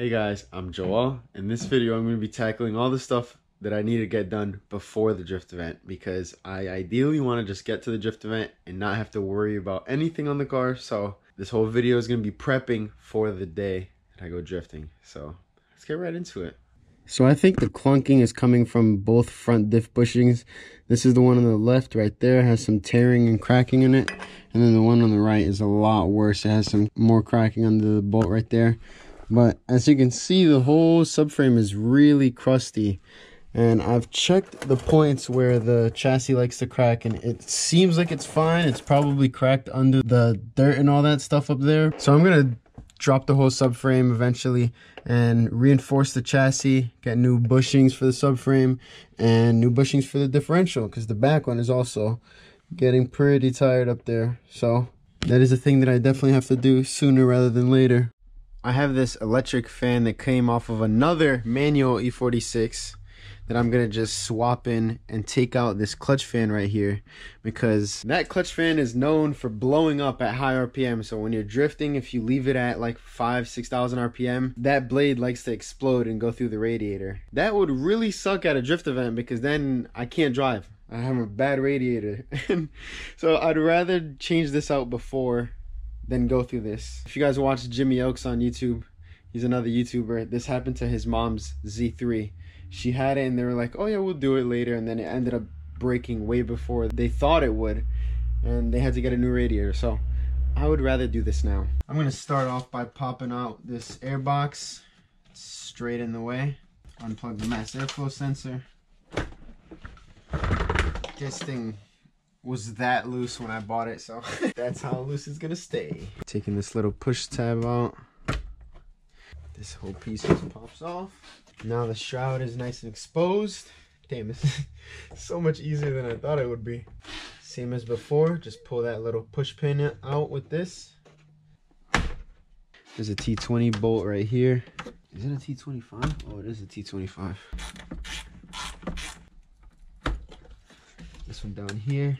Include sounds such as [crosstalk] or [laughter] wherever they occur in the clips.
Hey guys, I'm Joel. In this video, I'm going to be tackling all the stuff that I need to get done before the drift event because I ideally want to just get to the drift event and not have to worry about anything on the car. So this whole video is going to be prepping for the day that I go drifting. So let's get right into it. So I think the clunking is coming from both front diff bushings. This is the one on the left right there, has some tearing and cracking in it. And then the one on the right is a lot worse. It has some more cracking under the bolt right there. But as you can see, the whole subframe is really crusty. And I've checked the points where the chassis likes to crack and it seems like it's fine. It's probably cracked under the dirt and all that stuff up there. So I'm gonna drop the whole subframe eventually and reinforce the chassis, get new bushings for the subframe and new bushings for the differential because the back one is also getting pretty tired up there. So that is a thing that I definitely have to do sooner rather than later. I have this electric fan that came off of another manual E46 that I'm gonna just swap in and take out this clutch fan right here because that clutch fan is known for blowing up at high RPM. So when you're drifting, if you leave it at like five, 6,000 RPM, that blade likes to explode and go through the radiator. That would really suck at a drift event because then I can't drive. I have a bad radiator. [laughs] so I'd rather change this out before than go through this. If you guys watch Jimmy Oaks on YouTube, he's another YouTuber. This happened to his mom's Z3 she had it and they were like oh yeah we'll do it later. And then it ended up breaking way before they thought it would. And they had to get a new radiator. So I would rather do this now. I'm gonna start off by popping out this air box straight in the way. Unplug the mass airflow sensor. This thing was that loose when I bought it so [laughs] that's how loose it's gonna stay taking this little push tab out this whole piece just pops off now the shroud is nice and exposed. Damn, this is [laughs] so much easier than I thought it would be. Same as before, just pull that little push pin out with this. There's a T20 bolt right here. Is it a T25? Oh, it is a T25. This one down here.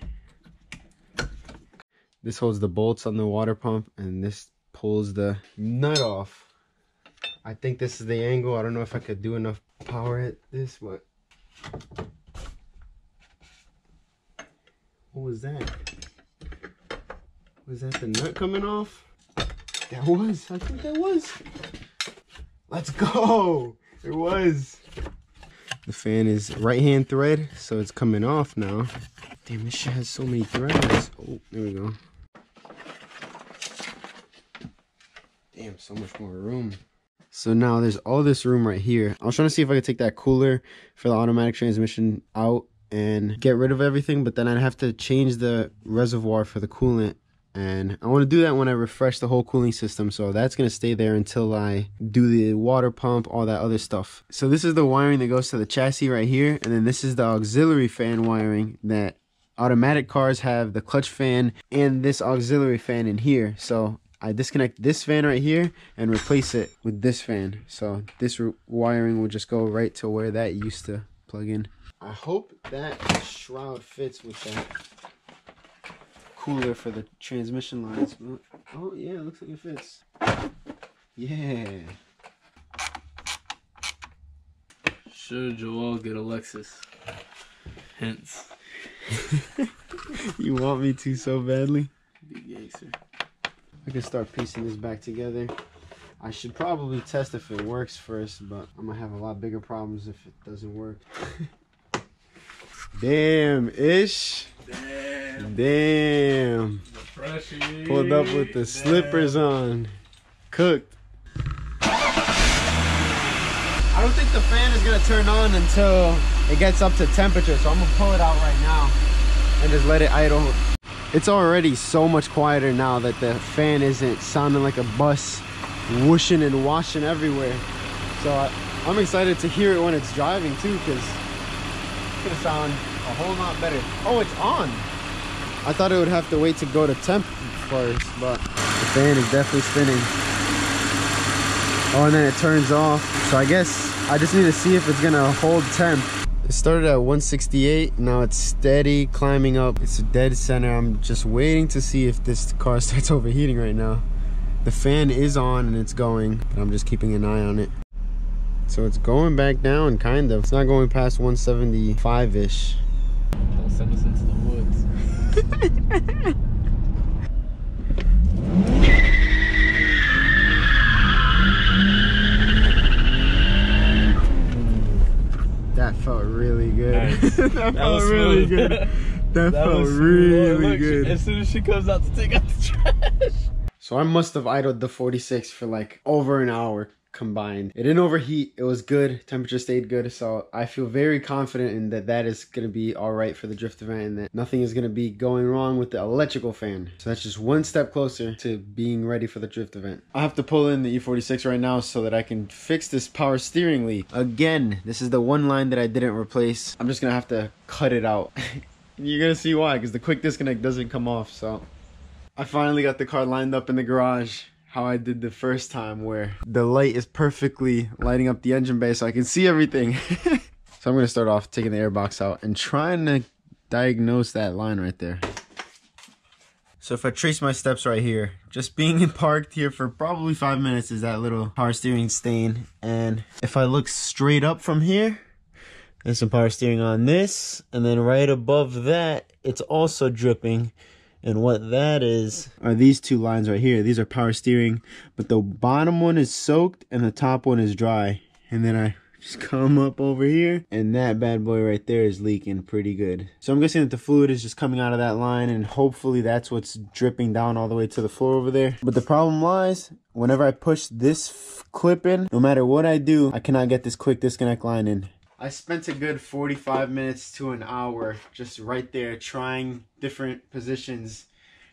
This holds the bolts on the water pump and this pulls the nut off I think this is the angle. I don't know if I could do enough power at this, but what was that? Was that the nut coming off? That was. I think that was. Let's go. It was. The fan is right hand thread, so it's coming off now. Damn, this shit has so many threads. Oh, there we go. Damn, so much more room. So now there's all this room right here. I was trying to see if I could take that cooler for the automatic transmission out and get rid of everything, but then I'd have to change the reservoir for the coolant. And I want to do that when I refresh the whole cooling system. So that's going to stay there until I do the water pump, all that other stuff. So this is the wiring that goes to the chassis right here. And then this is the auxiliary fan wiring that automatic cars have the clutch fan and this auxiliary fan in here. So I disconnect this fan right here and replace it with this fan. So this wiring will just go right to where that used to plug in. I hope that shroud fits with that cooler for the transmission lines. Oh, oh yeah, looks like it fits. Yeah. Should Joel get a Lexus? Hence. [laughs] you want me to so badly? Big gangster. I can start piecing this back together. I should probably test if it works first, but I'm gonna have a lot bigger problems if it doesn't work. [laughs] Damn, ish. Damn. Damn. Pulled up with the slippers on. Cooked. I don't think the fan is gonna turn on until it gets up to temperature, so I'm gonna pull it out right now and just let it idle it's already so much quieter now that the fan isn't sounding like a bus whooshing and washing everywhere. So I, am excited to hear it when it's driving too because it's gonna sound a whole lot better. Oh, it's on. I thought it would have to wait to go to temp first, but the fan is definitely spinning. Oh, and then it turns off. So I guess I just need to see if it's gonna hold temp. It started at 168, now it's steady climbing up. It's a dead center. I'm just waiting to see if this car [laughs] starts overheating right now. The fan is on and it's going, but I'm just keeping an eye on it. So it's going back down, kind of. It's not going past 175-ish. Don't send us into the woods. [laughs] That felt really good. Nice. [laughs] that, That felt really good. [laughs] That, felt really Look, good. As soon as she comes out to take out the trash. So I must have idled the 46 for like over an hour combined. It didn't overheat. It was good. Temperature stayed good. So I feel very confident in that that is going to be all right for the drift event and that nothing is going to be going wrong with the electrical fan. So that's just one step closer to being ready for the drift event. I have to pull in the E46 right now so that I can fix this power steering leak. Again, this is the one line that I didn't replace. I'm just going to have to cut it out. [laughs] You're going to see why because the quick disconnect doesn't come off. So I finally got the car lined up in the garage how I did the first time where the light is perfectly lighting up the engine bay so I can see everything. [laughs] so I'm to start off taking the airbox out and trying to diagnose that line right there. So if I trace my steps right here, just being [laughs] parked here for probably five minutes is that little power steering stain. And if I look straight up from here, there's some power steering on this. And then right above that, it's also dripping. And what that is are these two lines right here. These are power steering, but the bottom one is soaked and the top one is dry. And then I [laughs] just come up over here and that bad boy right there is leaking pretty good. So I'm guessing that the fluid is just coming out of that line and hopefully that's what's dripping down all the way to the floor over there. But the problem lies whenever I push this clip in, no matter what I do, I cannot get this quick disconnect line in. I spent a good 45 minutes to an hour just right there trying different positions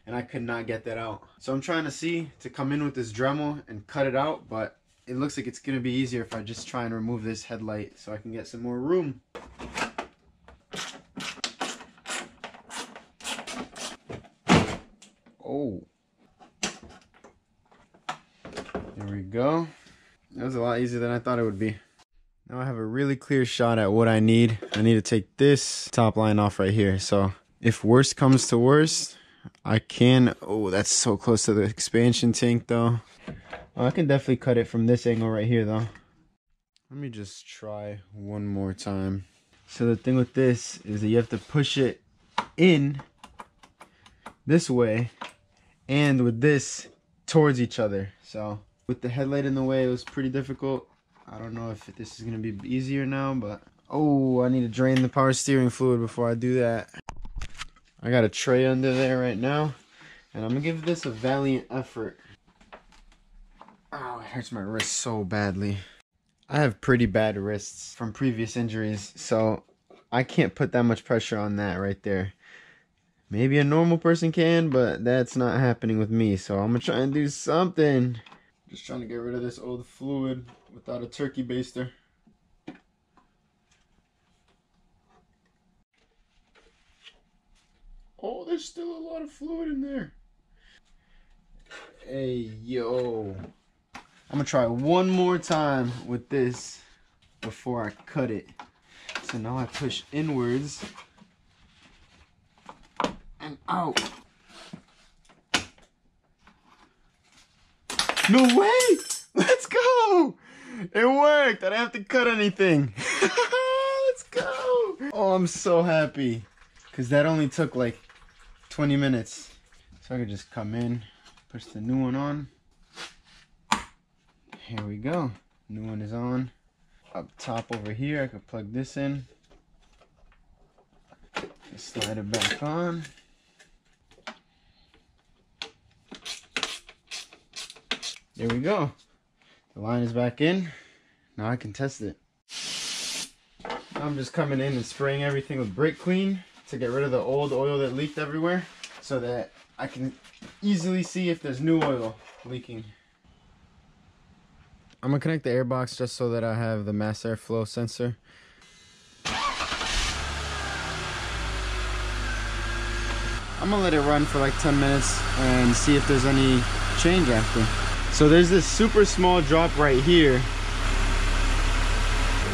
and I could not get that out. So I'm trying to see to come in with this Dremel and cut it out, but it looks like it's gonna be easier if I just try and remove this headlight so I can get some more room. Oh. There we go. That was a lot easier than I thought it would be. Now I have a really clear shot at what I need. I need to take this top line off right here. So if worst comes to worst, I can, oh, that's so close to the expansion tank though. Oh, I can definitely cut it from this angle right here though. Let me just try one more time. So the thing with this is that you have to push it in this way and with this towards each other. So with the headlight in the way, it was pretty difficult. I don't know if this is gonna be easier now, but oh, I need to drain the power steering fluid before I do that. I got a tray under there right now, and I'm gonna give this a valiant effort. Oh, it hurts my wrist so badly. I have pretty bad wrists from previous injuries, so I can't put that much pressure on that right there. Maybe a normal person can, but that's not happening with me, so I'm gonna try and do something. Just trying to get rid of this old fluid without a turkey baster. Oh, there's still a lot of fluid in there. Hey, yo. I'm gonna try one more time with this before I cut it. So now I push inwards and out. No way! Let's go! It worked! I didn't have to cut anything. [laughs] Let's go! Oh, I'm so happy. Because that only took like 20 minutes. So I could just come in, push the new one on. Here we go. New one is on. Up top over here, I could plug this in. Slide it back on. There we go. The line is back in. Now I can test it. I'm just coming in and spraying everything with brake clean to get rid of the old oil that leaked everywhere so that I can easily see if there's new oil leaking. I'm gonna connect the airbox just so that I have the mass airflow sensor. I'm gonna let it run for like 10 minutes and see if there's any change after. So there's this super small drop right here.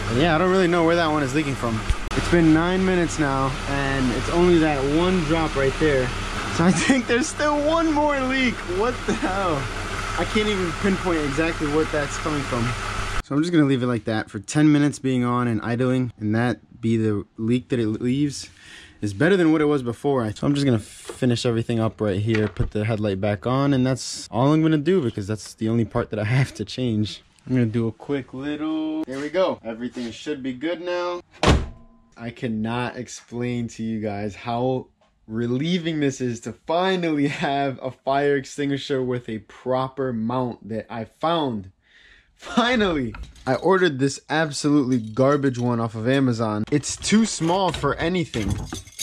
And yeah, I don't really know where that one is leaking from. It's been nine minutes now and it's only that one drop right there. So I [laughs] think there's still one more leak. What the hell? I can't even pinpoint exactly what that's coming from. So I'm just gonna leave it like that for 10 minutes being on and idling and that be the leak that it leaves is better than what it was before. So I'm just gonna finish everything up right here, put the headlight back on and that's all I'm gonna do because that's the only part that I [laughs] have to change. I'm gonna do a quick little, there we go. Everything should be good now. I cannot explain to you guys how relieving this is to finally [laughs] have a fire extinguisher with a proper mount that I found. Finally! I ordered this absolutely garbage one off of Amazon. It's too small for anything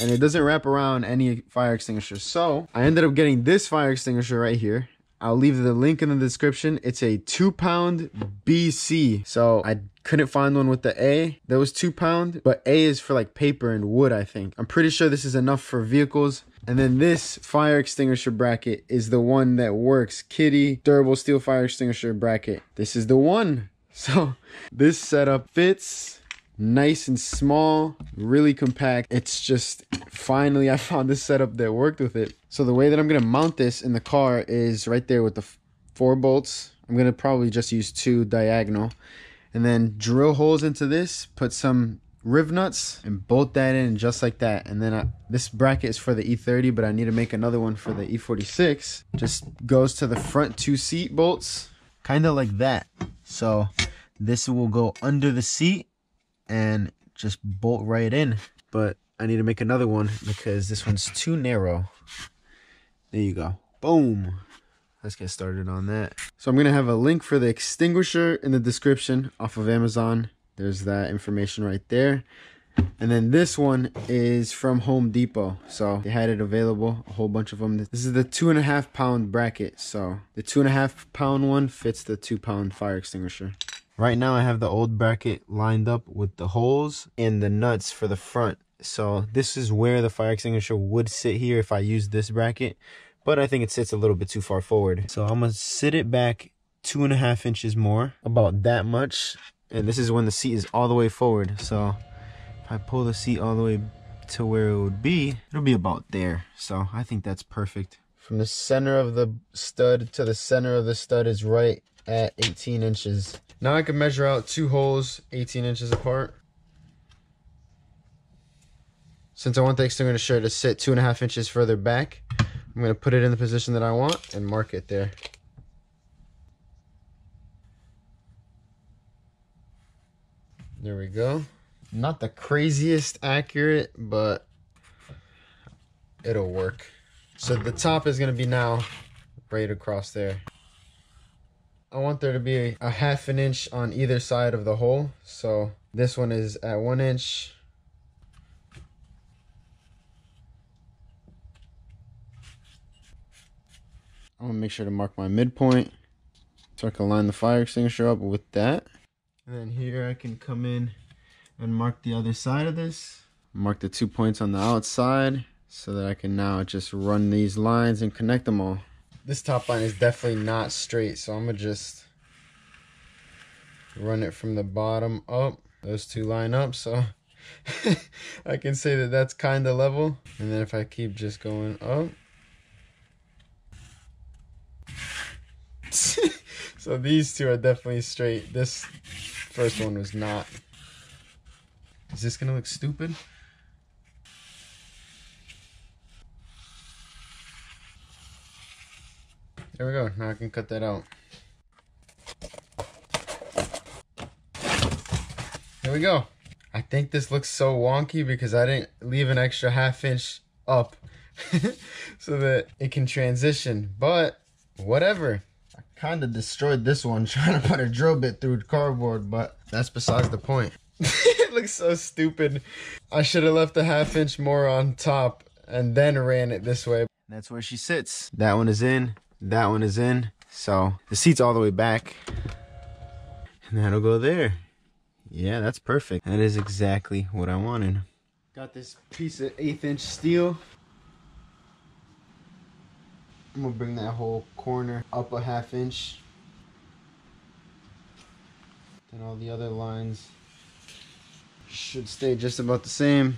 and it doesn't wrap around any fire extinguisher. So I ended up getting this fire extinguisher right here. I'll leave the link in the description. It's a two pound BC. So I couldn't find one with the A that was two pound, but A is for like paper and wood, I think. I'm pretty sure this is enough for vehicles. And then this fire extinguisher bracket is the one that works. Kidde durable steel fire extinguisher bracket. This is the one. [laughs] So this setup fits nice and small, really compact. It's just finally I found this setup that worked with it. So the way that I'm gonna mount this in the car is right there with the four bolts. I'm gonna probably just use two diagonal and then drill holes into this, put some riv nuts and bolt that in just like that. And then I, this bracket is for the E30, but I need to make another one for the E46. Just goes to the front two seat bolts, kind of like that. So this will go under the seat and just bolt right in. But I need to make another one because this one's too narrow. There you go. Boom. Let's get started on that. So I'm going to have a link for the extinguisher in the description off of Amazon. There's that information right there. And then this one is from Home Depot. So they had it available, a whole bunch of them. This is the two and a half pound bracket. So the two and a half pound one fits the two pound fire extinguisher. Right now I have the old bracket lined up with the holes and the nuts for the front. So this is where the fire extinguisher would sit here if I use this bracket. But I think it sits a little bit too far forward. So I'm to sit it back two and a half inches more, about that much. And this is when the seat is all the way forward. So if I pull the seat all the way to where it would be, it'll be about there. So I think that's perfect. From the center of the stud to the center of the stud is right at 18 inches. Now I can measure out two holes 18 inches apart. Since I want the extinguisher to sit two and a half inches further back, I'm going to put it in the position that I want and mark it there. There we go. Not the craziest accurate, but it'll work. So the top is going to be now right across there. I want there to be a, half an inch on either side of the hole. So this one is at one inch. I'm gonna make sure to mark my midpoint so I can line the fire extinguisher up with that. And then here I can come in and mark the other side of this. Mark the two points on the outside so that I can now just run these lines and connect them all. This top line is definitely not straight so I'm gonna just run it from the bottom up. Those two line up so [laughs] I can say that that's kind of level. And then if I keep just going up [laughs] so these two are definitely straight this first one was not is this gonna look stupid There we go. Now I can cut that out. There we go. I think this looks so wonky because I didn't leave an extra half inch up [laughs] so that it can transition. But whatever. I kind of destroyed this one [laughs] trying to put a drill bit through cardboard, but that's besides the point. [laughs] it looks so stupid. I should have left a half inch more on top and then ran it this way. That's where she sits. That one is in. That one is in. So the seat's all the way back. And that'll go there. Yeah, that's perfect. That is exactly what I wanted. Got this piece of eighth inch steel. I'm gonna bring that whole corner up a half inch. Then all the other lines should stay just about the same.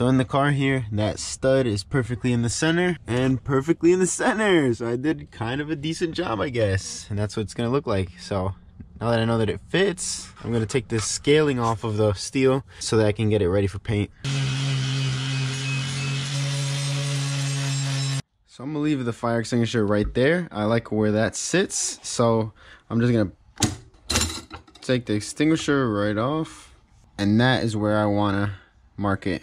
So in the car here, that stud is perfectly in the center and perfectly in the center. So I did kind of a decent job, I guess. And that's what it's gonna look like. So now that I know that it fits, I'm gonna take this scaling off of the steel so that I can get it ready for paint. So I'm gonna leave the fire extinguisher right there. I like where that sits. So I'm just gonna take the extinguisher right off. And that is where I wanna mark it.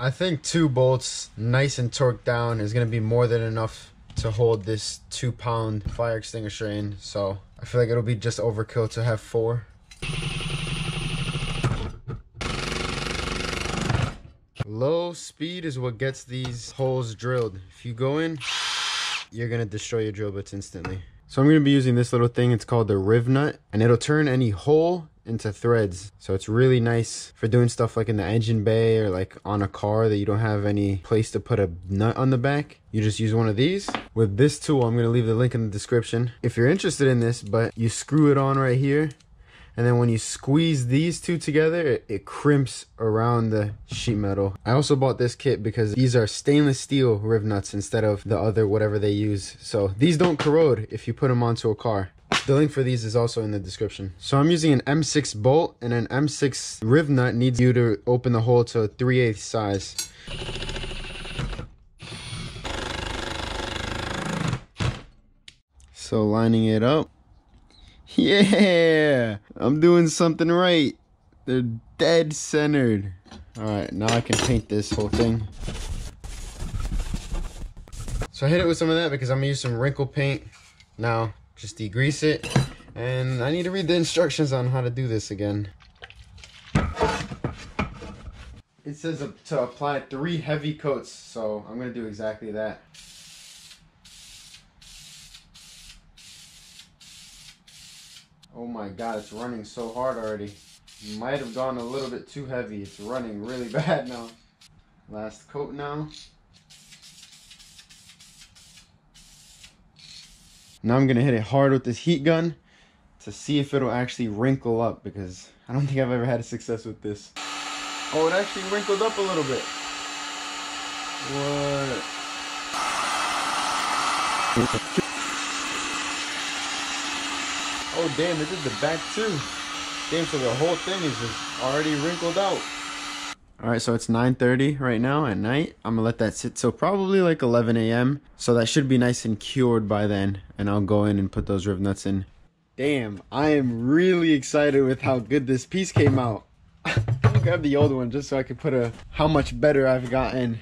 I think two bolts, nice and torqued down, is gonna be more than enough to hold this two pound fire extinguisher in. So I feel like it'll be just overkill to have four. Low speed is what gets these holes drilled. If you go in, you're gonna destroy your drill bits instantly. So I'm gonna be using this little thing, it's called the riv nut, and it'll turn any hole into threads. So it's really nice for doing stuff like in the engine bay or like on a car that you don't have any place to put a nut on the back. You just use one of these. With this tool, I'm gonna leave the link in the description. If you're interested in this, but you screw it on right here, and then when you squeeze these two together, it, it, crimps around the sheet metal. I also bought this kit because these are stainless steel riv nuts instead of the other whatever they use. So these don't corrode if you put them onto a car. The link for these is also in the description. So I'm using an M6 bolt and an M6 riv nut needs you to open the hole to a 3 8 size. So lining it up. Yeah, I'm doing something right. They're dead centered. All right, now I can paint this whole thing. So I hit it with some of that because I'm gonna use some wrinkle paint. Now, just degrease it. And I need to read the instructions on how to do this again. It says to apply three heavy coats, so I'm gonna do exactly that. Oh my god, it's running so hard already. Might have gone a little bit too heavy. It's running really [laughs] bad now. Last coat now. Now I'm gonna hit it hard with this heat gun to see if it'll actually wrinkle up because I don't think I've ever had a success with this. Oh, it actually wrinkled up a little bit. What? Oh damn, it did the back too. Damn, so the whole thing is just already wrinkled out. All right, so it's 9.30 right now at night. I'm gonna let that sit till probably like 11 a.m. So that should be nice and cured by then. And I'll go in and put those riv nuts in. Damn, I am really excited with how good this piece came out. [laughs] Gonna grab the old one just so I can put a how much better I've gotten.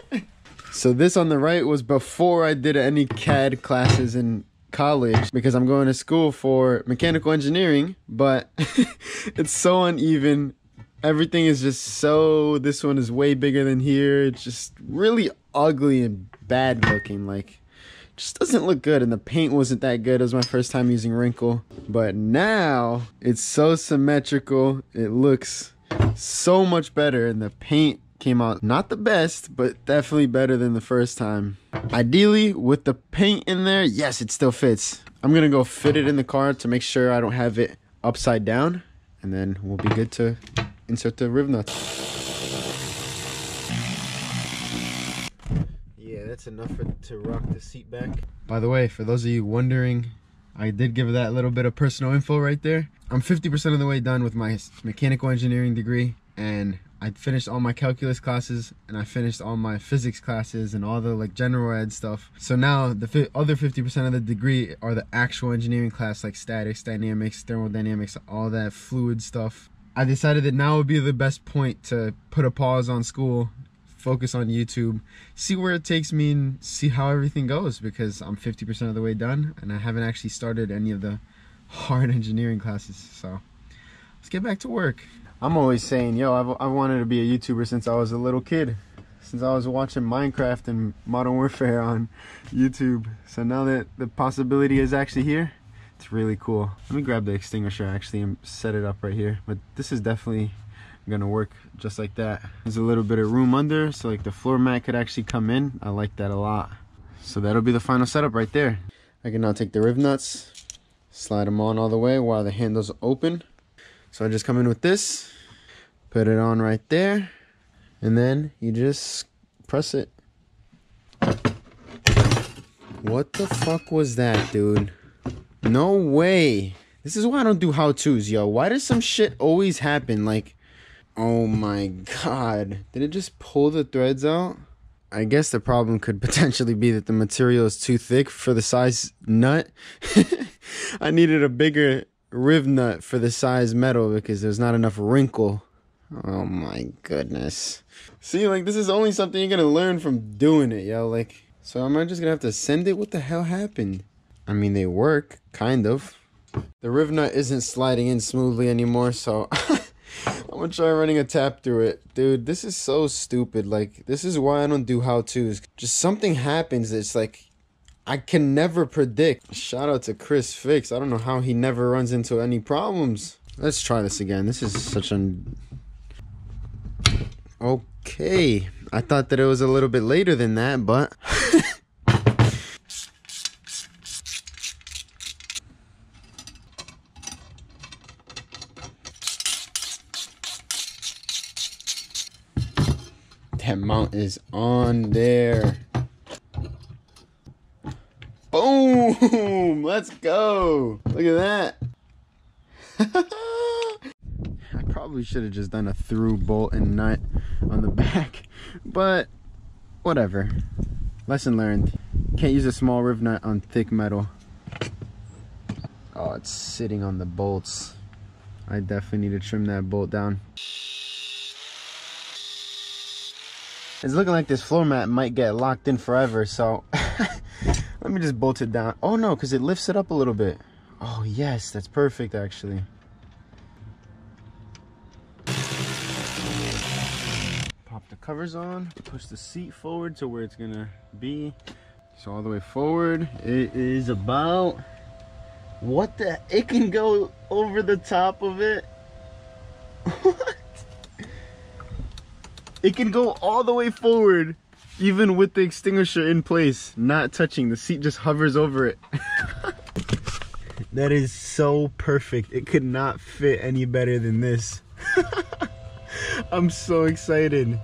[laughs] so this on the right was before I did any CAD classes in college because I'm going to school for mechanical engineering, but [laughs] it's so uneven everything is just so this one is way bigger than here. It's just really ugly and bad looking like just doesn't look good. And the paint wasn't that good. It was my first time using wrinkle. But now it's so symmetrical. It looks so much better. And the paint came out not the best but definitely better than the first time. Ideally with the paint in there yes it still fits. I'm gonna go fit it in the car to make sure i don't have it upside down. And then we'll be good to insert the riv nuts. Yeah, that's enough for, to rock the seat back. By the way, for those of you wondering, I did give that little bit of personal info right there. I'm 50% of the way done with my mechanical engineering degree and I finished all my calculus classes and I finished all my physics classes and all the like general ed stuff. So now the other 50% of the degree are the actual engineering class like statics, dynamics, thermodynamics, all that fluid stuff. I decided that now would be the best point to put a pause on school, focus on YouTube, see where it takes me and see how everything goes because I'm 50% of the way done and I haven't actually started any of the hard [laughs] engineering classes. So let's get back to work. I'm always saying, yo, I've, I wanted to be a YouTuber since I was a little kid. Since I was watching Minecraft and Modern Warfare on [laughs] YouTube. So now that the possibility is actually here, it's really cool. Let me grab the extinguisher actually and set it up right here. But this is definitely gonna work just like that. There's a little bit of room under so like the floor mat could actually come in. I like that a lot. So that'll be the final setup right there. I can now take the riv nuts, slide them on all the way while the handle's open. So I just come in with this, put it on right there, and then you just press it. What the fuck was that, dude? No way. This is why I don't do how-tos, yo. Why does some shit always happen? Like, oh my god. Did it just pull the threads out? I guess the problem could [laughs] potentially be that the material is too thick for the size nut. [laughs] I needed a bigger riv nut for the size metal because there's not enough wrinkle. Oh my goodness. See, like, this is only something you're gonna learn from doing it, yo. Like, so am I just gonna have to send it? What the hell happened? I mean, they work, kind of. The riv nut isn't sliding in smoothly anymore, so [laughs] I'm gonna try running a tap through it. Dude, this is so stupid. Like, this is why I don't do how-tos. Just something happens that's like, I can never predict. Shout out to ChrisFix. I don't know how he never runs into any problems. Let's try this again. This is such an... Okay. I thought that it was a little bit later than that, but... [laughs] mount is on there. Boom! Let's go! Look at that. [laughs] I probably should have just done a through bolt and nut on the [laughs] back, but whatever. Lesson learned. Can't use a small riv nut on thick metal. Oh, it's sitting on the bolts. I definitely need to trim that bolt down. It's looking like this floor mat might get locked in forever, so [laughs] let me just bolt it down. Oh no, because it lifts it up a little bit. Oh yes, that's perfect actually. Pop the covers on, push the seat forward to where it's gonna be. So all the way forward, it is about, what the, it can go over the top of it. It can go all the way forward, even with the extinguisher in place, not touching. The seat just hovers over it. [laughs] that is so perfect. It could not fit any better than this. [laughs] I'm so excited.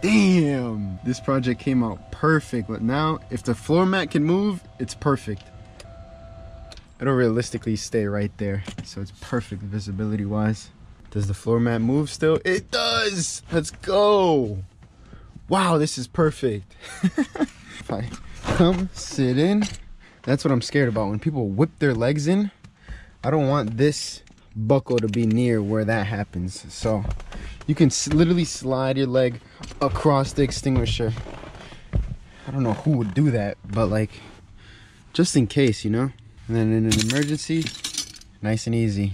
Damn, this project came out perfect. But now, if the floor mat can move, it's perfect. It'll realistically stay right there. So it's perfect visibility wise. Does the floor mat move still? It does! Let's go! Wow, this is perfect. [laughs] I come sit in, that's what I'm scared about. When people whip their legs in, I don't want this buckle to be near where that happens. So you can literally slide your leg across the extinguisher. I don't know who would do that, but like, just in case, you know? And then in an emergency, nice and easy.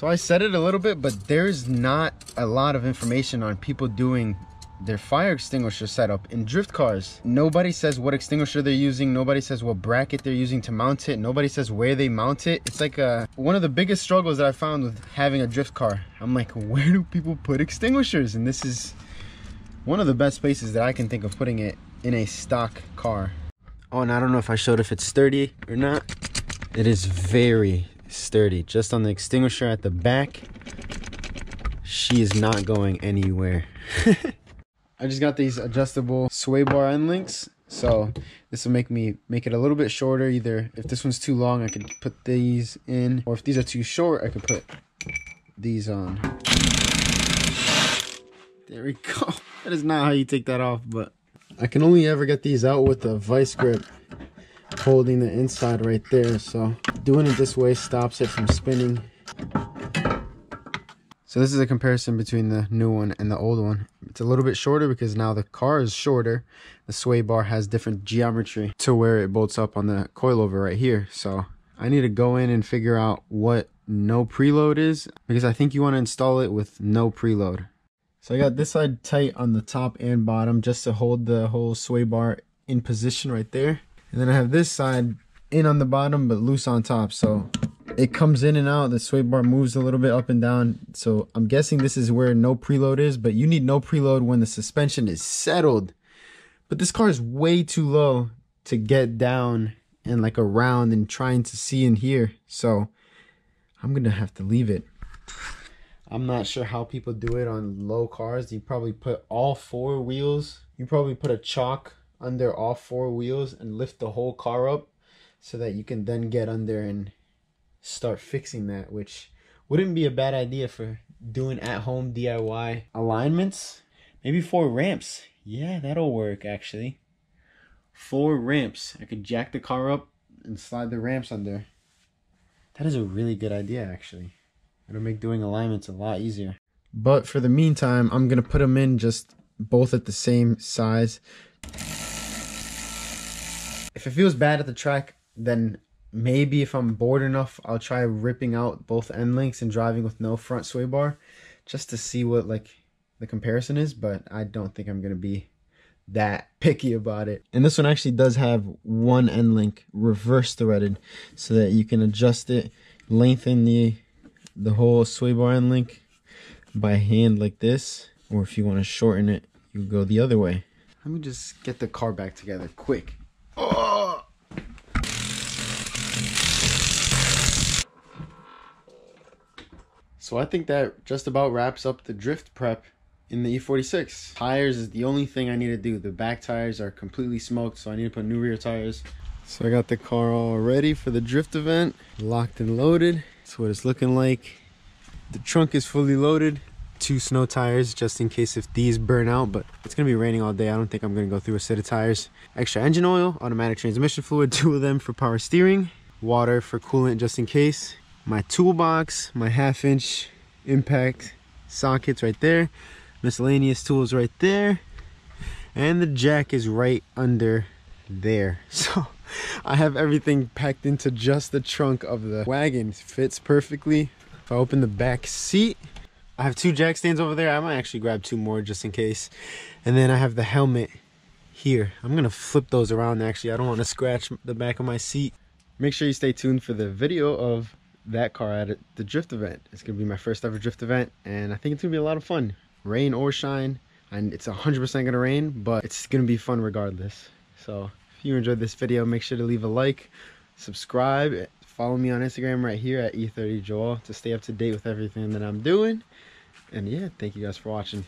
So I said it a little bit, but there's not a lot of information on people doing their fire extinguisher setup in drift cars. Nobody says what extinguisher they're using. Nobody says what bracket they're using to mount it. Nobody says where they mount it. It's like a, one of the biggest struggles that I found with having a drift car. I'm like, where do people put extinguishers? And this is one of the best places that I can think of putting it in a stock car. Oh, and I don't know if I showed if it's sturdy or not. It is very sturdy. Just on the extinguisher at the back, she is not going anywhere. [laughs] I just got these adjustable sway bar end links. So this will make me make it a little bit shorter. Either if this one's too long, I could put these in. Or if these are too short, I could put these on. There we go. [laughs] That is not how you take that off, but I can only ever get these out with a vice grip holding the inside right there. So doing it this way stops it from spinning. So this is a comparison between the new one and the old one. It's a little bit shorter because now the car is shorter. The sway bar has different geometry to where it bolts up on the coilover right here. So I need to go in and figure out what no preload is because I think you want to install it with no preload. So I got this side tight on the top and bottom just to hold the whole sway bar in position right there. And then I have this side in on the bottom but loose on top. So it comes in and out. The sway bar moves a little bit up and down. So I'm guessing this is where no preload is, but you need no preload when the suspension is settled. But this car is way too low to get down and like around and trying to see in here. So I'm gonna have to leave it. I'm not sure how people do it on low cars. You probably put all four wheels. You probably put a chock under all four wheels and lift the whole car up so that you can then get under and start fixing that, which wouldn't be a bad idea for doing at home DIY alignments. Maybe four ramps. Yeah, that'll work actually. Four ramps. I could jack the car up and slide the ramps under. That is a really good idea actually. It'll make doing alignments a lot easier. But for the meantime, I'm going to put them in just both at the same size. If it feels bad at the track, then maybe if I'm bored enough, I'll try ripping out both end links and driving with no front sway bar just to see what like the comparison is, but I don't think I'm going to be that [laughs] picky about it. And this one actually does have one end link reverse threaded so that you can adjust it, lengthen the the whole sway bar end link by hand like this, or if you want to shorten it, you go the other way. Let me just get the car back together quick. So I think that just about wraps up the drift prep in the E46. Tires is the only thing I need to do. The back tires are completely smoked, so I need to put new rear tires. So I got the car all ready for the drift event, locked and loaded. That's what it's looking like. The trunk is fully loaded. Two snow tires just in case if these burn out, but it's gonna be raining all day. I don't think I'm gonna go through a set of tires. Extra engine oil, automatic transmission fluid, [laughs] two of them for power steering, water for coolant just in case. My toolbox, my half inch impact sockets right there, miscellaneous tools right there, and the jack is right under there. [laughs] So I have everything packed into just the trunk of the wagon. It fits perfectly. If I open the back seat, I have two jack stands over there. I might actually grab two more just in case. And then I have the helmet here. I'm gonna flip those around actually. I don't want to scratch the back of my seat. Make sure you stay tuned for the video of that car at the drift event. It's gonna be my first ever drift event and I think it's gonna be a lot of fun. Rain or shine. And it's 100% gonna rain, but it's gonna be fun regardless. So if you enjoyed this video, make sure to leave a like, subscribe, follow me on Instagram right here at E30Joel to stay up to date with everything that I'm doing. And yeah, thank you guys for watching.